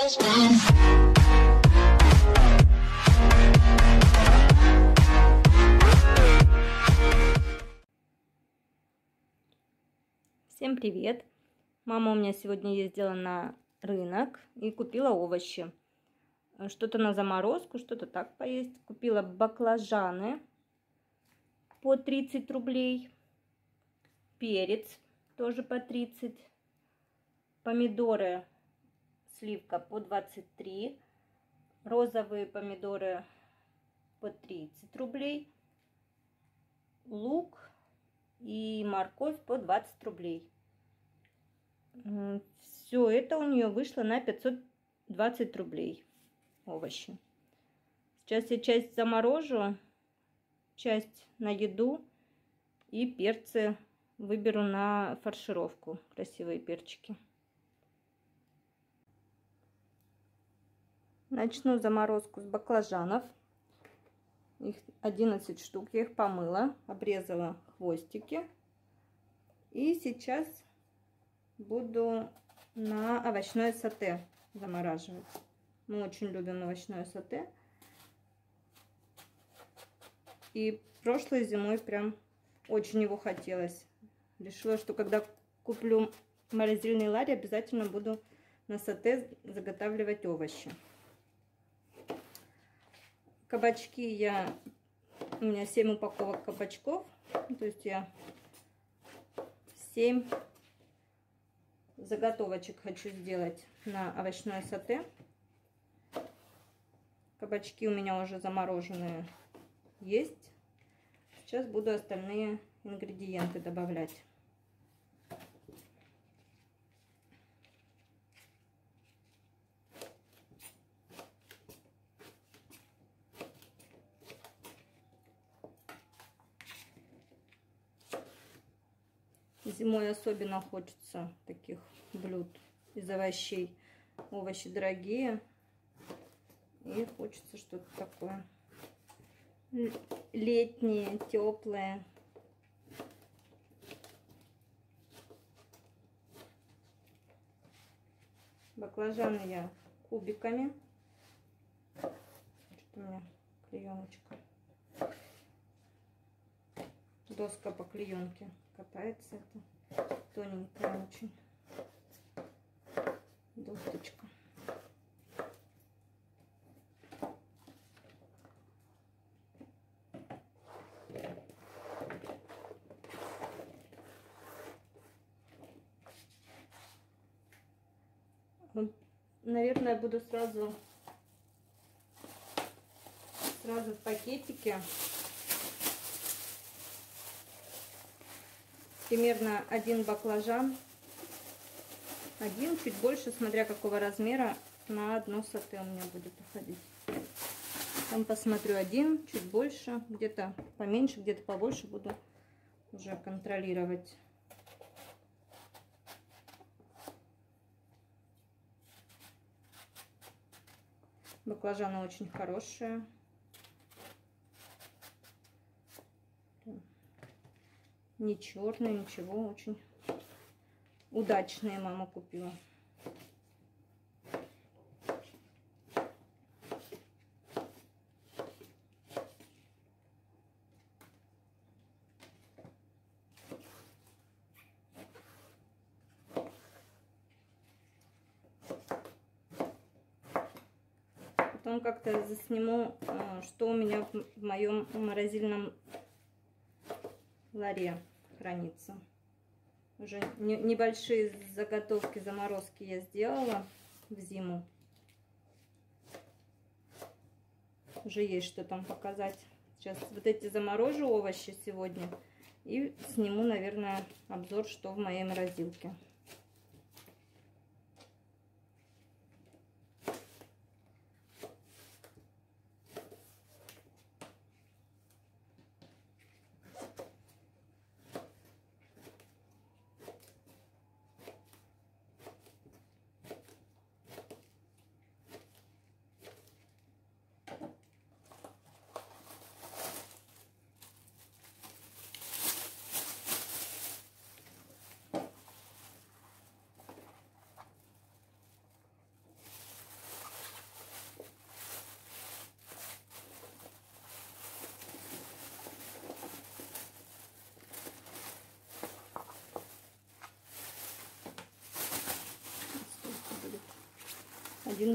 Всем привет! Мама у меня сегодня ездила на рынок и купила овощи. Что-то на заморозку, что-то так поесть. Купила баклажаны по 30 рублей. Перец тоже по 30. Помидоры сливка по 23. Розовые помидоры по 30 рублей. Лук и морковь по 20 рублей. Все это у нее вышло на 520 рублей овощи. Сейчас я часть заморожу, часть на еду и перцы выберу на фаршировку. Красивые перчики. Начну заморозку с баклажанов. Их 11 штук. Я их помыла, обрезала хвостики. И сейчас буду на овощное сате замораживать. Мы очень любим овощное сате. И прошлой зимой прям очень его хотелось. Решила, что когда куплю морозильный ларь, обязательно буду на сате заготавливать овощи. Кабачки я... У меня 7 упаковок кабачков. То есть я 7 заготовочек хочу сделать на овощное сате. Кабачки у меня уже замороженные есть. Сейчас буду остальные ингредиенты добавлять. Зимой особенно хочется таких блюд из овощей. Овощи дорогие. И хочется что-то такое летнее, теплое. Баклажаны я кубиками. Что у меня клееночка. Доска по клеенке катается это тоненькая очень досточка. Наверное, буду сразу сразу в пакетике примерно один баклажан. Один, чуть больше, смотря какого размера, на одно сате у меня будет уходить. Там посмотрю один, чуть больше, где-то поменьше, где-то побольше буду уже контролировать. Баклажаны очень хорошие. Не черные, ничего, очень удачные мама купила. Потом как-то засниму, а, что у меня в моем морозильном ларе хранится. Уже небольшие заготовки, заморозки я сделала в зиму. Уже есть что там показать. Сейчас вот эти заморожу овощи сегодня. И сниму, наверное, обзор, что в моей морозилке.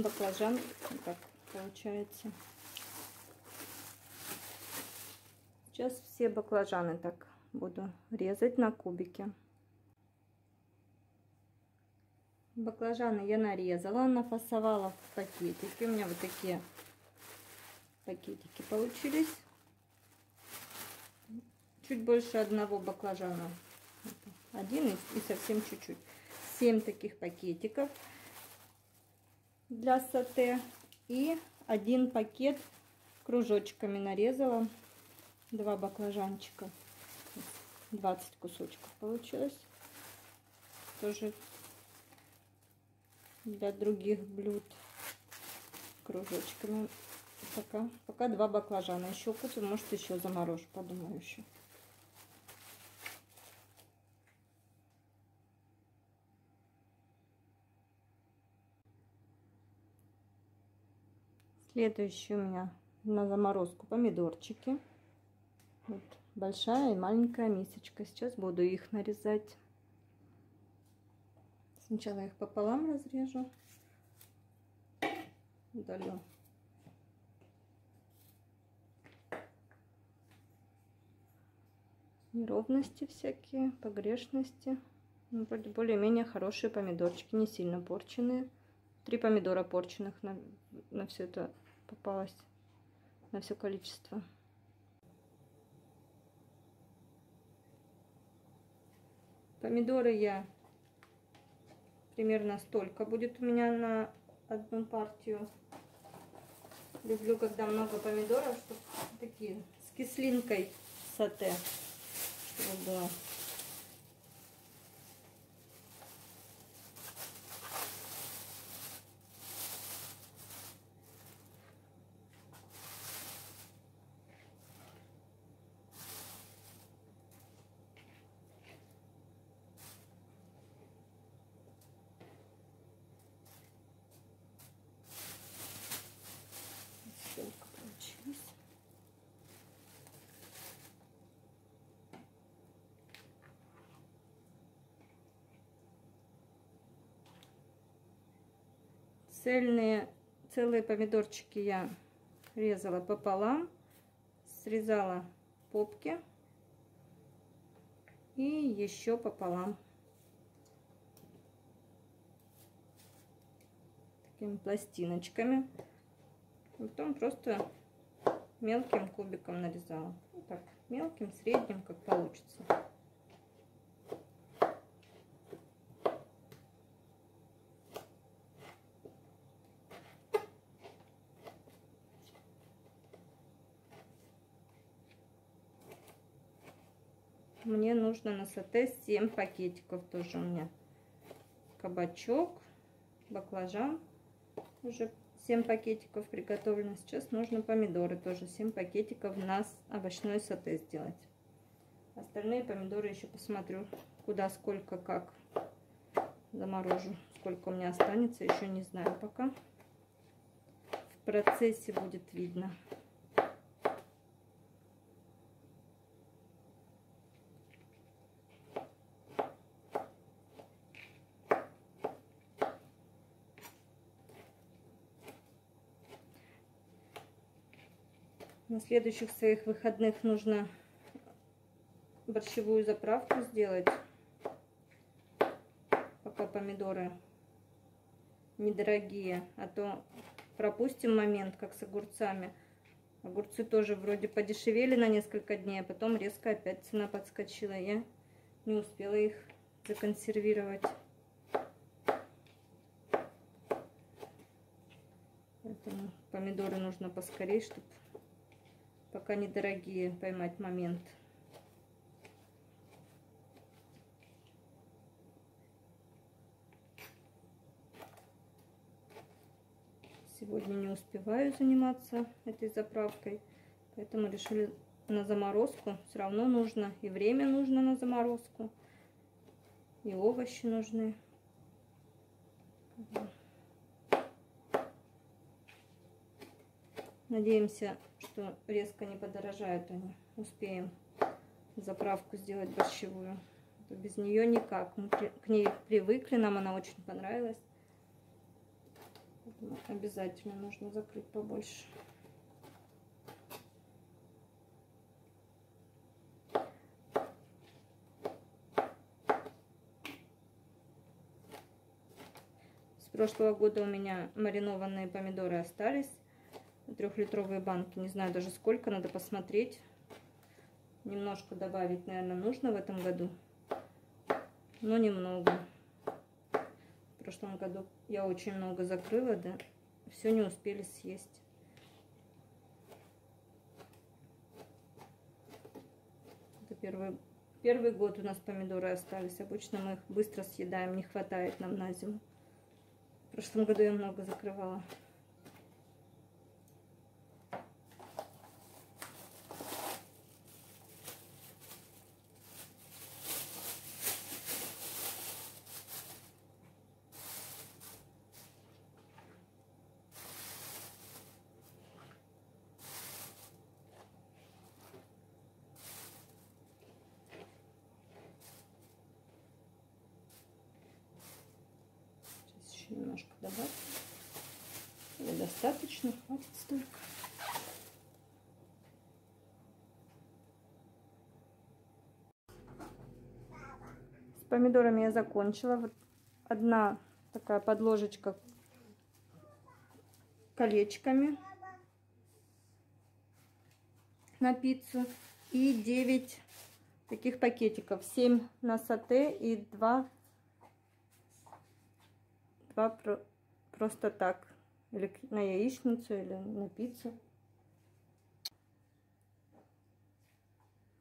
Баклажан, так получается. Сейчас все баклажаны так буду резать на кубики. Баклажаны я нарезала, нафасовала в пакетики. У меня вот такие пакетики получились. Чуть больше одного баклажана. Один и совсем чуть-чуть. 7 таких пакетиков для сате. И один пакет кружочками нарезала. Два баклажанчика. 20 кусочков получилось. Тоже для других блюд кружочками. Пока, пока два баклажана. Еще купим, может еще заморожу, подумаю еще. Следующий у меня на заморозку помидорчики. Вот большая и маленькая мисочка. Сейчас буду их нарезать. Сначала их пополам разрежу. Удалю. Неровности всякие, погрешности. Ну, вроде более-менее хорошие помидорчики, не сильно порченные. Три помидора порченных на, на все это попалось, на все количество. Помидоры я примерно столько будет у меня на одну партию. Люблю, когда много помидоров, чтобы такие с кислинкой сате, чтобы было. Цельные целые помидорчики я резала пополам срезала попки и еще пополам. Такими пластиночками. Потом просто мелким кубиком нарезала. Вот так мелким средним как получится мне нужно на сате 7 пакетиков тоже у меня. Кабачок, баклажан, уже 7 пакетиков приготовлено. Сейчас нужно помидоры, тоже 7 пакетиков на овощной сате сделать. Остальные помидоры еще посмотрю, куда, сколько, как заморожу. Сколько у меня останется, еще не знаю пока. В процессе будет видно. На следующих своих выходных нужно борщевую заправку сделать. Пока помидоры недорогие. А то пропустим момент, как с огурцами. Огурцы тоже вроде подешевели на несколько дней, а потом резко опять цена подскочила. Я не успела их законсервировать. Поэтому помидоры нужно поскорее, чтобы пока недорогие, поймать момент. Сегодня не успеваю заниматься этой заправкой, поэтому решили на заморозку. Все равно нужно, и время нужно на заморозку, и овощи нужны. Надеемся, что резко не подорожают они. Успеем заправку сделать борщевую. А без нее никак. Мы к ней привыкли, нам она очень понравилась. Обязательно нужно закрыть побольше. С прошлого года у меня маринованные помидоры остались. Трехлитровые банки. Не знаю даже сколько, надо посмотреть. Немножко добавить, наверное, нужно в этом году. Но немного. В прошлом году я очень много закрыла, да. Все не успели съесть. Это первый, первый год у нас помидоры остались. Обычно мы их быстро съедаем, не хватает нам на зиму. В прошлом году я много закрывала. еще немножко добавить. Или достаточно, хватит столько. Помидорами я закончила. Вот одна такая подложечка колечками на пиццу и 9 таких пакетиков 7 на сате и 2 два про просто так. Или на яичницу, или на пиццу.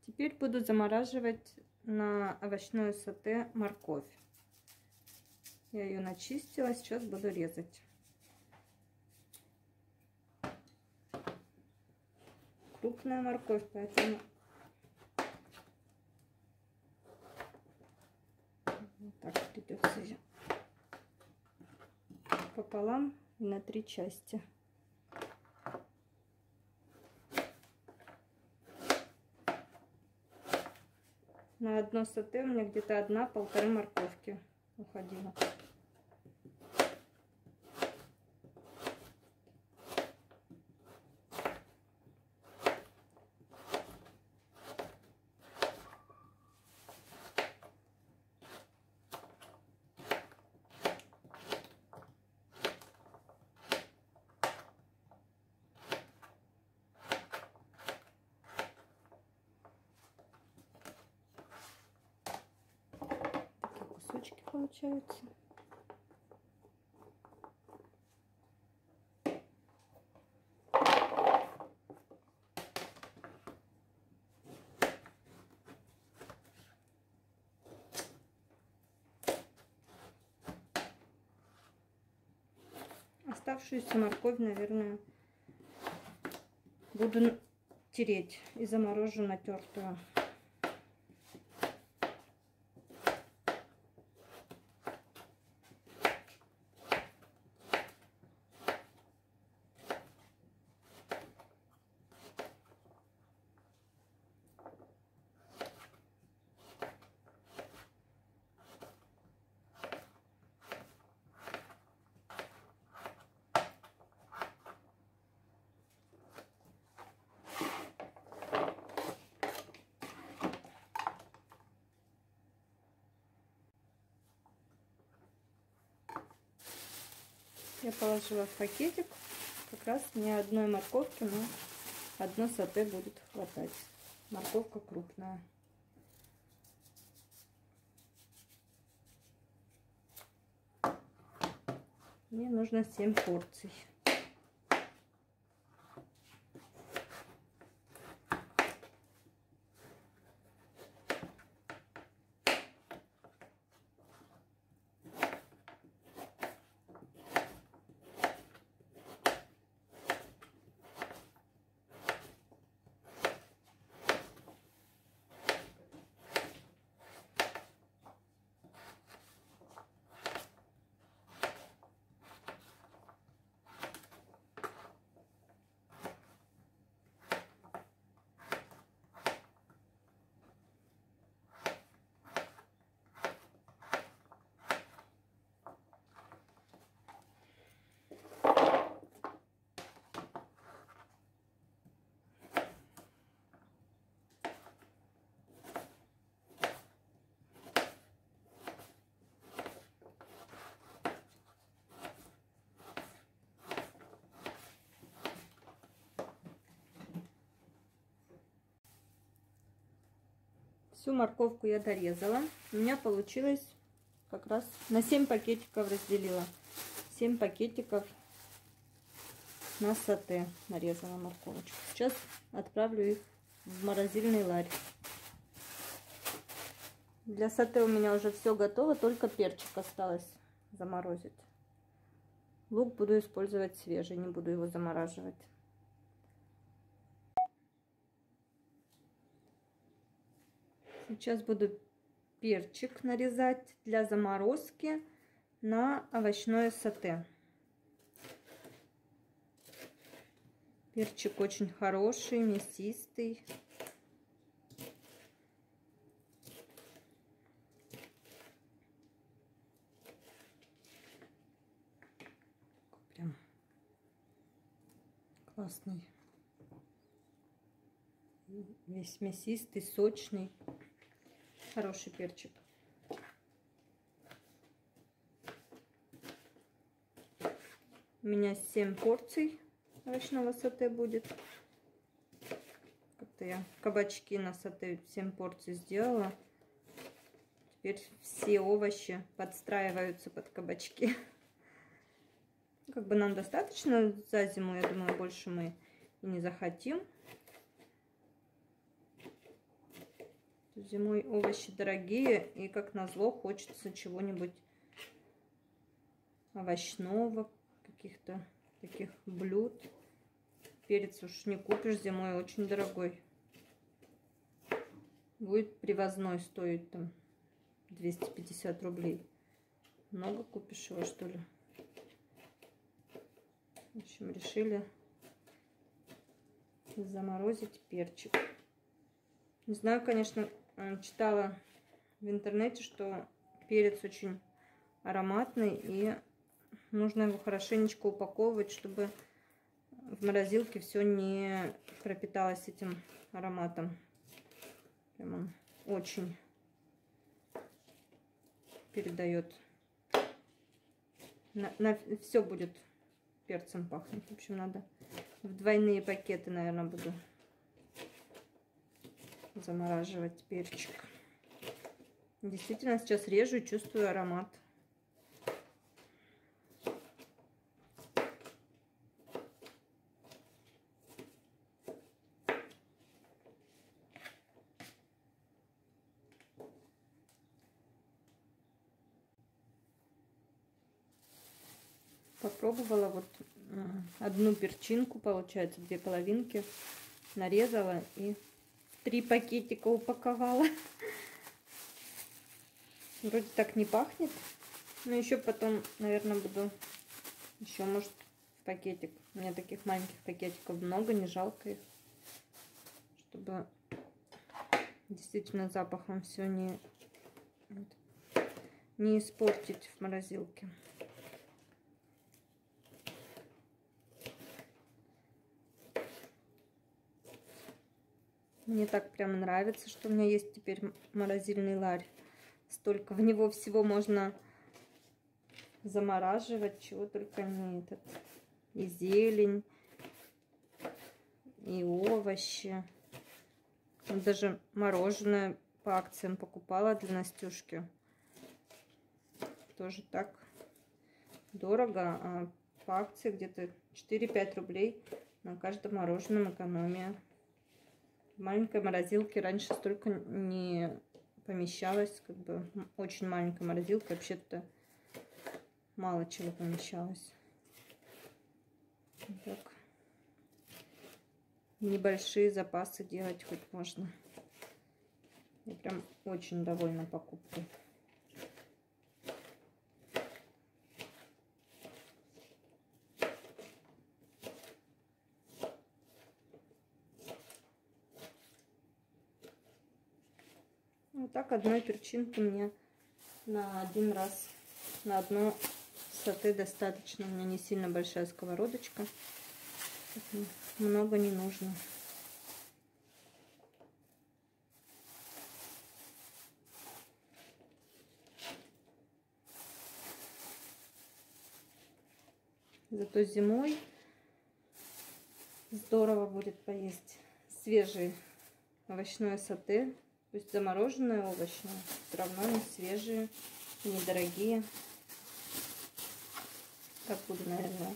Теперь буду замораживать на овощное сате морковь. Я ее начистила, сейчас буду резать. Крупная морковь, поэтому вот так придется ее пополам на три части. На одно сате у меня где-то одна-полторы морковки уходила. Кусочки получаются. Оставшуюся морковь, наверное, буду тереть и заморожу натертую. Я положила в пакетик. Как раз не одной морковки, но одно сате будет хватать. Морковка крупная. Мне нужно 7 порций. Всю морковку я дорезала. У меня получилось как раз на 7 пакетиков разделила. 7 пакетиков на сате нарезала морковочку. Сейчас отправлю их в морозильный ларь. Для сате у меня уже все готово, только перчик осталось заморозить. Лук буду использовать свежий, не буду его замораживать. Сейчас буду перчик нарезать для заморозки на овощное сате. Перчик очень хороший, мясистый. Прям классный. Весь мясистый, сочный. Хороший перчик. У меня 7 порций овощного сате будет. Как-то я кабачки на сате 7 порций сделала. Теперь все овощи подстраиваются под кабачки. Как бы нам достаточно за зиму, я думаю, больше мы и не захотим. Зимой овощи дорогие, и как назло хочется чего-нибудь овощного, каких-то таких блюд. Перец уж не купишь зимой, очень дорогой. Будет привозной стоить там 250 рублей. Много купишь его, что ли? В общем, решили заморозить перчик. Не знаю, конечно, читала в интернете, что перец очень ароматный и нужно его хорошенечко упаковывать, чтобы в морозилке все не пропиталось этим ароматом. Прям он очень передает. На, на, все будет перцем пахнуть. В общем, надо в двойные пакеты, наверное, буду замораживать перчик. Действительно, сейчас режу и чувствую аромат. Попробовала вот одну перчинку, получается, две половинки, нарезала и три пакетика упаковала. Вроде так не пахнет. Но еще потом, наверное, буду еще, может, пакетик. У меня таких маленьких пакетиков много, не жалко их. Чтобы действительно запахом все не, не испортить в морозилке. Мне так прям нравится, что у меня есть теперь морозильный ларь. Столько в него всего можно замораживать, чего только не этот. И зелень, и овощи. Даже мороженое по акциям покупала для Настюшки. Тоже так дорого, а по акции где-то 4-5 рублей на каждом мороженом экономия. Маленькой морозилке раньше столько не помещалось, как бы очень маленькая морозилка, вообще-то мало чего помещалось. Так. Небольшие запасы делать хоть можно. Я прям очень довольна покупкой. Так одной перчинки мне на один раз, на одно сате достаточно. У меня не сильно большая сковородочка. Много не нужно. Зато зимой здорово будет поесть свежий овощное сате Пусть замороженные овощи, все равно они свежие, недорогие. Так буду, наверное,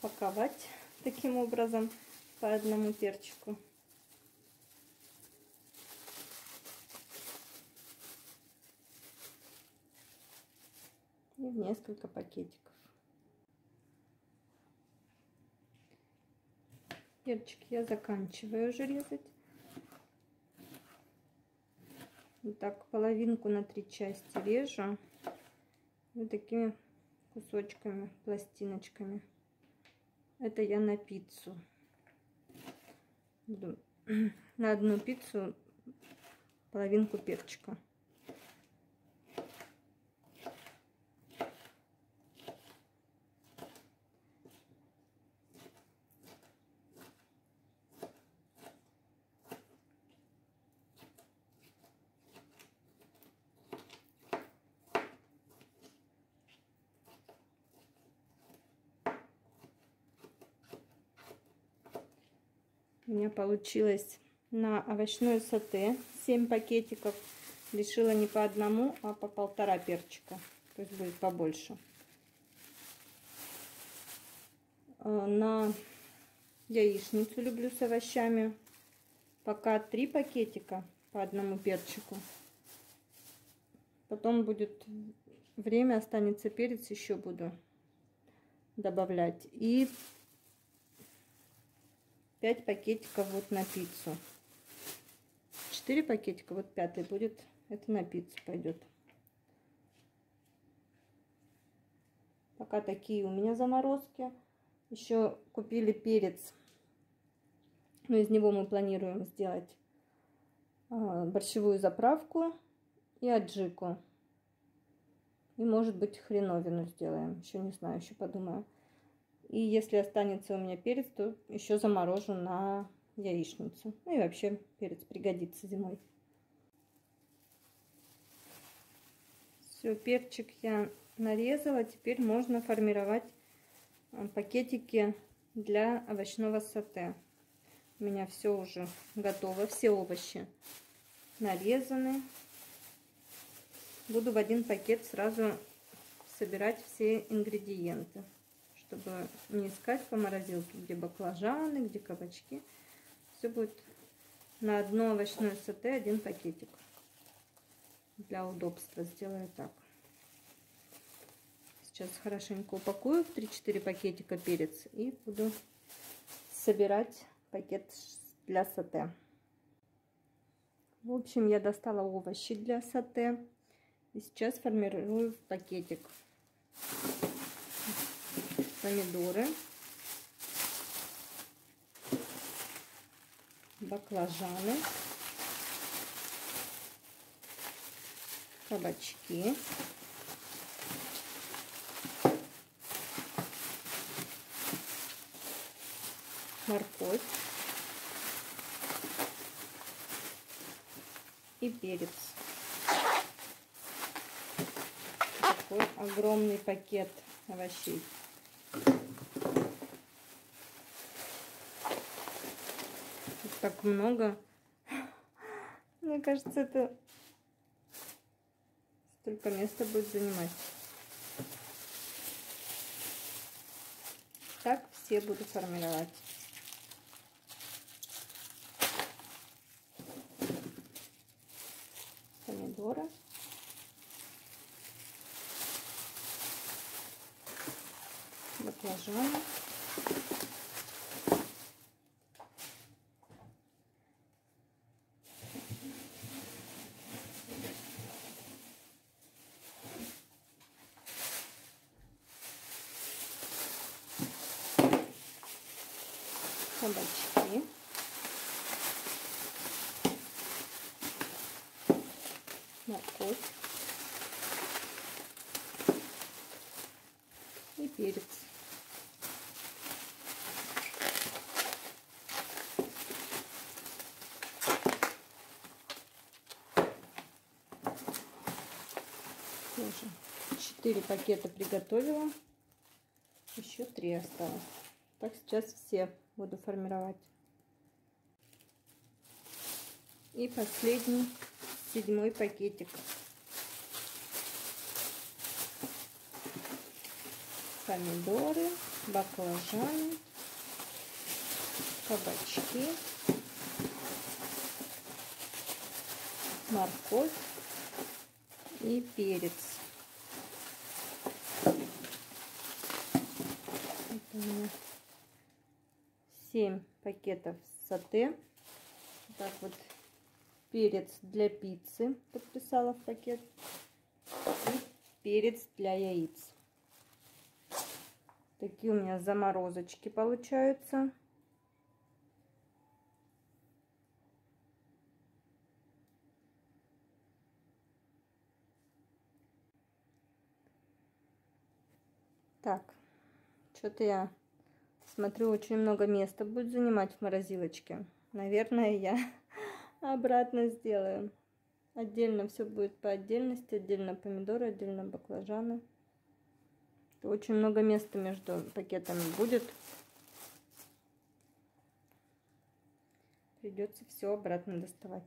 паковать таким образом по одному перчику. И в несколько пакетиков. Перчик я заканчиваю уже резать. Вот так половинку на три части режу. Вот такими кусочками, пластиночками. Это я на пиццу. Буду на одну пиццу половинку перчика. У меня получилось на овощное сате 7 пакетиков. Решила не по одному, а по полтора перчика. То есть будет побольше. А, на яичницу люблю с овощами. Пока 3 пакетика по одному перчику. Потом будет время, останется перец, еще буду добавлять. И 5 пакетиков вот на пиццу. 4 пакетика, вот пятый будет, это на пиццу пойдет. Пока такие у меня заморозки. Еще купили перец. Но из него мы планируем сделать а, борщевую заправку и аджику. И может быть хреновину сделаем. Еще не знаю, еще подумаю. И если останется у меня перец, то еще заморожу на яичницу. Ну и вообще перец пригодится зимой. Все, перчик я нарезала. Теперь можно формировать э, пакетики для овощного сате. У меня все уже готово, все овощи нарезаны. Буду в один пакет сразу собирать все ингредиенты чтобы не искать по морозилке, где баклажаны, где кабачки. Все будет на одно овощное сате один пакетик. Для удобства сделаю так. Сейчас хорошенько упакую в 3-4 пакетика перец и буду собирать пакет для сате. В общем, я достала овощи для сате. И сейчас формирую в пакетик помидоры, баклажаны, кабачки, морковь и перец. Такой огромный пакет овощей. Так много. Мне кажется, это столько места будет занимать. Так все буду формировать. Помидоры. Баклажаны. Кабачки. Морковь. И перец. Тоже 4 пакета приготовила. Еще 3 осталось. Так сейчас все буду формировать. И последний, седьмой пакетик. Помидоры, баклажаны, кабачки, морковь и перец. Это у меня 7 пакетов сате. Так вот перец для пиццы подписала в пакет. И перец для яиц. Такие у меня заморозочки получаются. Так, что-то я смотрю, очень много места будет занимать в морозилочке. Наверное, я обратно сделаю. Отдельно все будет по отдельности. Отдельно помидоры, отдельно баклажаны. Очень много места между пакетами будет. Придется все обратно доставать.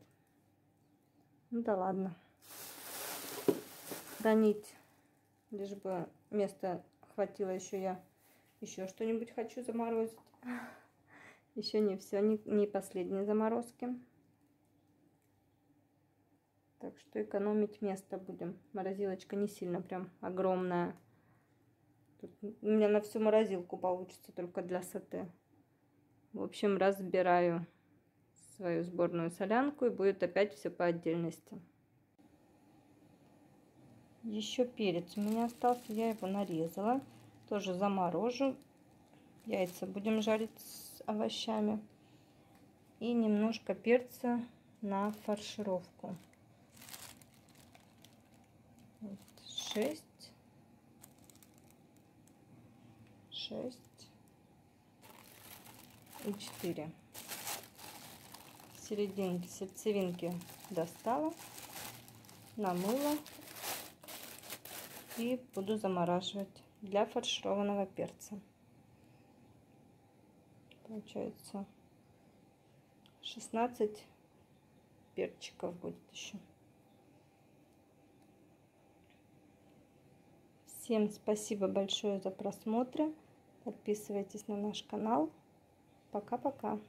Ну да ладно. Хранить, лишь бы место хватило еще я еще что-нибудь хочу заморозить. Еще не все, не, не последние заморозки. Так что экономить место будем. Морозилочка не сильно прям огромная. Тут у меня на всю морозилку получится только для сате. В общем, разбираю свою сборную солянку и будет опять все по отдельности. Еще перец у меня остался, я его нарезала. Тоже заморожу. Яйца будем жарить с овощами. И немножко перца на фаршировку. Вот, 6. 6 и 4 серединки сердцевинки достала намыла и буду замораживать для фаршированного перца. Получается 16 перчиков будет еще. Всем спасибо большое за просмотр. Подписывайтесь на наш канал. Пока-пока.